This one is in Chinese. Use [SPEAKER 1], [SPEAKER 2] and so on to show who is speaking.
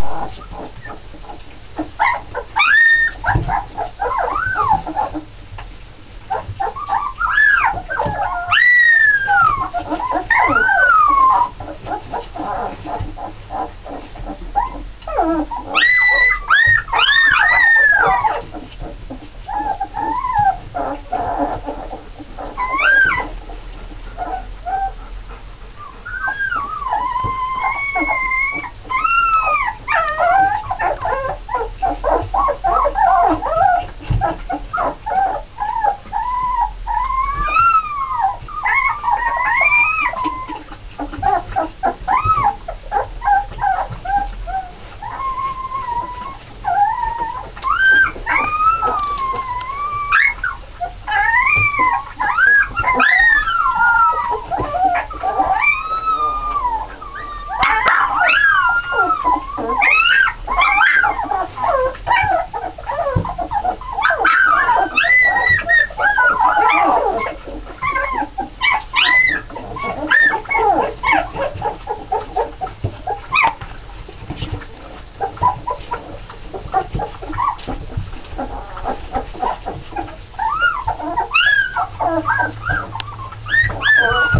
[SPEAKER 1] Ha ha ha!
[SPEAKER 2] Thank you.